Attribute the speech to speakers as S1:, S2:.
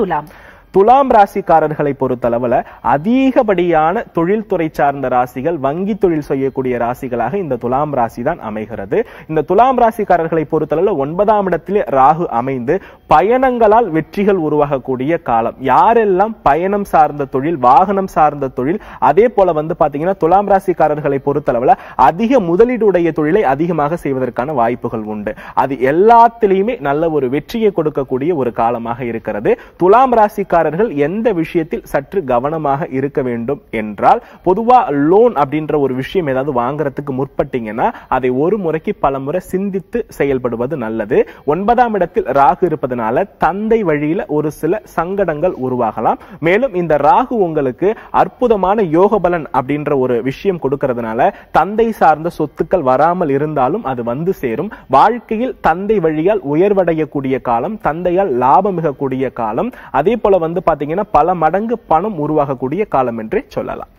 S1: துலாம்.
S2: துலாம் ராசிக்காரர்களை பொறுத்தளவுல அதிகப்படியான தொழில்துறை சார்ந்த ராசிகள் வங்கி தொழில் செய்யக்கூடிய ராசிகளாக இந்த துலாம் ராசி தான் அமைகிறது. இந்த துலாம் ராசிக்காரர்களை பொறுத்தளவுல ஒன்பதாம் இடத்திலே ராகு அமைந்து பயணங்களால் வெற்றிகள் உருவாகக்கூடிய காலம். யாரெல்லாம் பயணம் சார்ந்த தொழில் வாகனம் சார்ந்த தொழில் அதே போல வந்து பாத்தீங்கன்னா துலாம் ராசிக்காரர்களை பொறுத்தளவுல அதிக முதலீடுடைய தொழிலை அதிகமாக செய்வதற்கான வாய்ப்புகள் உண்டு. அது எல்லாத்திலையுமே நல்ல ஒரு வெற்றியை கொடுக்கக்கூடிய ஒரு காலமாக இருக்கிறது. துலாம் ராசிக்காரர்கள் எந்த விஷயத்தில் சற்று கவனமாக இருக்க வேண்டும் என்றால் பொதுவா லோன் அப்படின்ற ஒரு விஷயம் ஏதாவது வாங்குறதுக்கு முற்பட்டீங்கன்னா அதை ஒரு முறைக்கு பல முறை சிந்தித்து செயல்படுவது நல்லது. ஒன்பதாம் இடத்தில் ராகு இருப்பதனால் தந்தை வழியில ஒரு சில சங்கடங்கள் உருவாகலாம். மேலும் இந்த ராகு உங்களுக்கு அற்புதமான யோக பலன் அப்படின்ற ஒரு விஷயம் கொடுக்கறதுனால தந்தை சார்ந்த சொத்துக்கள் வராமல் இருந்தாலும் அது வந்து சேரும். வாழ்க்கையில் தந்தை வழியால் உயர்வடையக்கூடிய காலம் தந்தையால் லாபம் மிகக்கூடிய காலம். அதே போல வந்து பாத்தீங்கன்னா பல மடங்கு பணம் உருவாகக்கூடிய காலம் என்றே சொல்லலாம்.